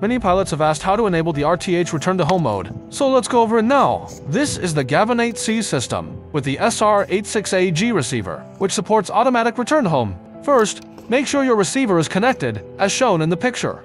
Many pilots have asked how to enable the RTH return to home mode, so let's go over it now. This is the Gavin 8C system with the SR86AG receiver, which supports automatic return home. First, make sure your receiver is connected, as shown in the picture.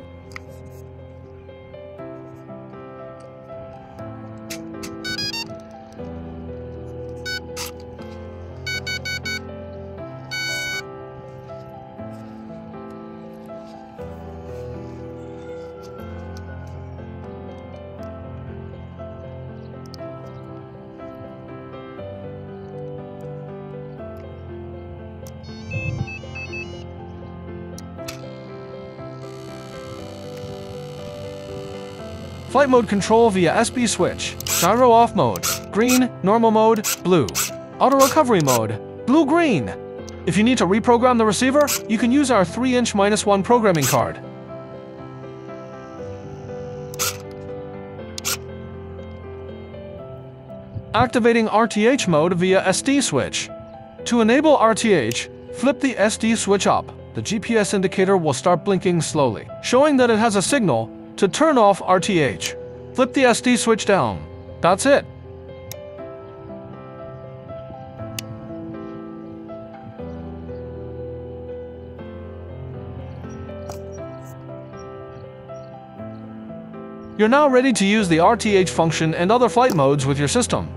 Flight mode control via SB switch. Gyro off mode. Green, normal mode, blue. Auto recovery mode. Blue green. If you need to reprogram the receiver, you can use our 3-inch minus 1 programming card. Activating RTH mode via SD switch. To enable RTH, flip the SD switch up. The GPS indicator will start blinking slowly, showing that it has a signal to turn off RTH. Flip the SD switch down. That's it. You're now ready to use the RTH function and other flight modes with your system.